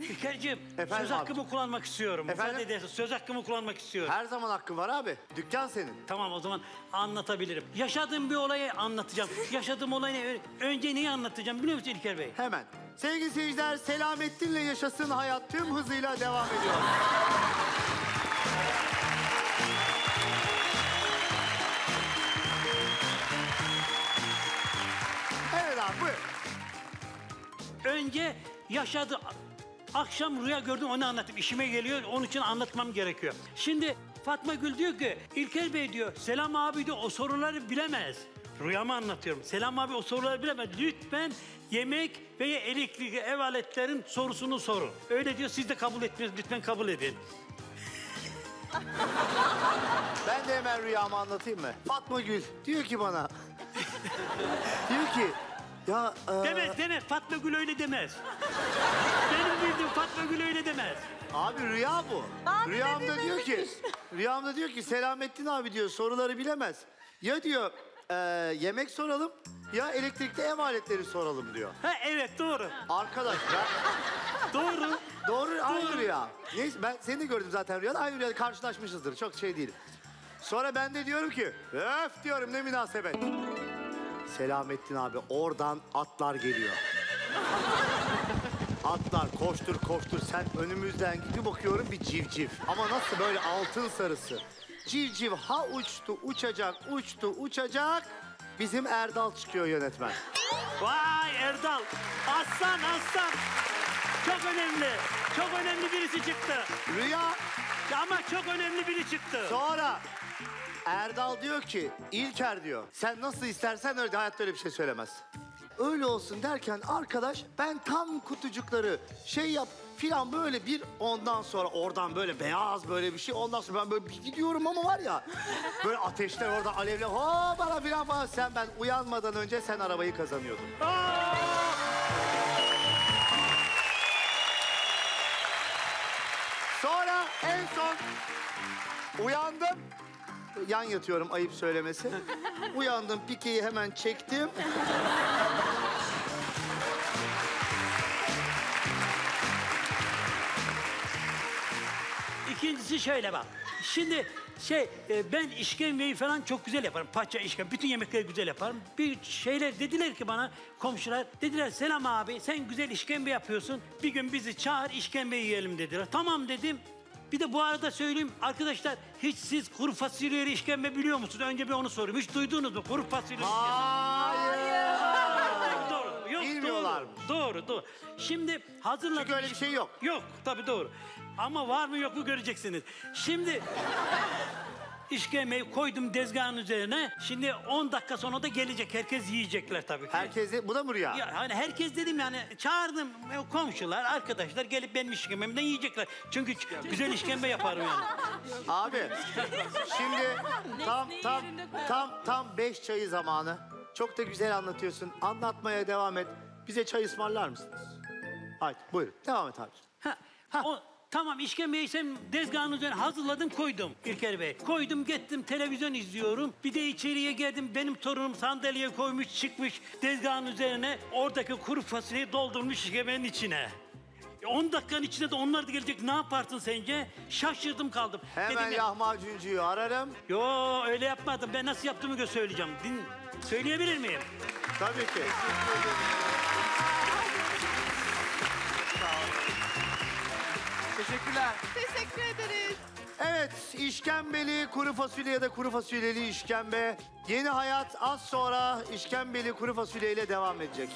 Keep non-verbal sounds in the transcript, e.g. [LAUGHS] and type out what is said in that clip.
İlker'cim Efendim söz abi? hakkımı kullanmak istiyorum. Efendim? Müsaade edersen söz hakkımı kullanmak istiyorum. Her zaman hakkın var abi. Dükkan senin. Tamam o zaman anlatabilirim. Yaşadığım bir olayı anlatacağım. [LAUGHS] Yaşadığım olayı önce neyi anlatacağım biliyor musun İlker Bey? Hemen. Sevgili seyirciler, Selamettin'le yaşasın hayat tüm hızıyla devam ediyor. Evet abi buyur. Önce yaşadı. Akşam rüya gördüm onu anlattım. İşime geliyor onun için anlatmam gerekiyor. Şimdi Fatma Gül diyor ki İlker Bey diyor Selam abi diyor o soruları bilemez. Rüyamı anlatıyorum. Selam abi o soruları bilemez. Lütfen yemek ve elektrik ev aletlerin sorusunu sorun. Öyle diyor siz de kabul etmiyorsunuz. Lütfen kabul edin. [LAUGHS] Ben de hemen rüyamı anlatayım mı? Fatma Gül diyor ki bana. [LAUGHS] diyor ki ya e, Demez demez. Fatma Gül öyle demez. Benim bildiğim Fatma Gül öyle demez. Abi rüya bu. Tahmin Rüyamda diyor edilmemiş. ki, rüyamda diyor ki Selamettin abi diyor soruları bilemez. Ya diyor e, yemek soralım ya elektrikli ev aletleri soralım diyor. Ha evet doğru. Arkadaş ben, [LAUGHS] Doğru. doğru aynı rüya. Neyse ben seni de gördüm zaten rüyada aynı rüyada karşılaşmışızdır çok şey değil. Sonra ben de diyorum ki öf diyorum ne münasebet. Selamettin abi oradan atlar geliyor. Atlar koştur koştur sen önümüzden gibi bakıyorum bir civciv. Ama nasıl böyle altın sarısı. Civciv ha uçtu uçacak uçtu uçacak. Bizim Erdal çıkıyor yönetmen. Vay Erdal. Aslan aslan. Çok önemli. Çok önemli birisi çıktı. Rüya Ama çok önemli biri çıktı. sonra Erdal diyor ki İlker diyor sen nasıl istersen öyle hayatta öyle bir şey söylemez. Öyle olsun derken arkadaş ben tam kutucukları şey yap filan böyle bir ondan sonra oradan böyle beyaz böyle bir şey ondan sonra ben böyle bir gidiyorum ama var ya böyle ateşler orada alevler ho bana filan falan sen ben uyanmadan önce sen arabayı kazanıyordun. Sonra en son uyandım. Yan yatıyorum ayıp söylemesi. [LAUGHS] Uyandım pikeyi hemen çektim. İkincisi şöyle bak. Şimdi şey e, ben işkembeyi falan çok güzel yaparım. Paça işkembe bütün yemekleri güzel yaparım. Bir şeyler dediler ki bana komşular dediler selam abi sen güzel işkembe yapıyorsun. Bir gün bizi çağır işkembe yiyelim dediler. Tamam dedim. Bir de bu arada söyleyeyim arkadaşlar hiç siz kuru fasulyeli işkembe biliyor musunuz? Önce bir onu sorayım. Hiç duydunuz mu kuru işkembe? Hayır. Doğru. Yok, Bilmiyorlar mı? doğru. Doğru, doğru. Şimdi hazırladım. Çünkü öyle bir şey yok. Yok, tabii doğru. Ama var mı yok mu göreceksiniz. Şimdi işkembeyi koydum tezgahın üzerine. Şimdi 10 dakika sonra da gelecek. Herkes yiyecekler tabii ki. Herkese bu da mı rüya? Ya hani herkes dedim yani çağırdım e, komşular, arkadaşlar gelip benim işkembemden yiyecekler. Çünkü ç- güzel işkembe yaparım yani. [LAUGHS] Abi şimdi tam tam tam tam beş çayı zamanı. Çok da güzel anlatıyorsun. Anlatmaya devam et. Bize çay ısmarlar mısınız? Haydi buyurun. Devam et abi. Ha, o, tamam işkembeyi sen tezgahın üzerine hazırladım koydum İlker Bey. Koydum gittim televizyon izliyorum. Bir de içeriye geldim benim torunum sandalyeye koymuş çıkmış tezgahın üzerine oradaki kuru fasulyeyi doldurmuş işkembenin içine. E, 10 dakikanın içinde de onlar da gelecek ne yaparsın sence? Şaşırdım kaldım. Hemen Dedim ya- lahmacuncuyu ararım. Yo öyle yapmadım ben nasıl yaptığımı gö- söyleyeceğim. Din, söyleyebilir miyim? Tabii ki. Teşekkürler. Teşekkür ederiz. Evet, işkembeli kuru fasulye ya da kuru fasulyeli işkembe. Yeni hayat az sonra işkembeli kuru fasulyeyle devam edecek.